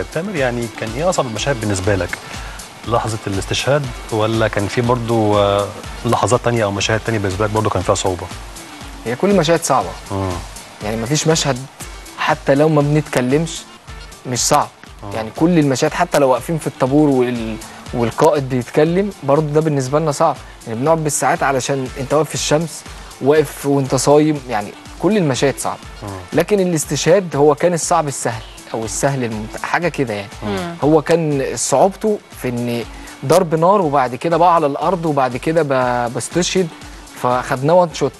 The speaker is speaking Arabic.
طيب تامر يعني كان إيه أصعب المشاهد بالنسبة لك؟ لحظة الاستشهاد ولا كان في برضو آه، لحظات تانية أو مشاهد تانية بالنسبة لك برضو كان فيها صعوبة؟ هي كل المشاهد صعبة. مم. يعني مفيش مشهد حتى لو ما بنتكلمش مش صعب. يعني كل المشاهد حتى لو واقفين في الطابور وال... والقائد بيتكلم برضه ده بالنسبة لنا صعب. يعني بنقعد بالساعات علشان أنت واقف في الشمس واقف وأنت صايم يعني كل المشاهد صعب لكن الاستشهاد هو كان الصعب السهل. أو السهل الممتع حاجة كده يعني. هو كان صعوبته في إن ضرب نار وبعد كده بقى على الأرض وبعد كده بستشهد فخدناه وان شوت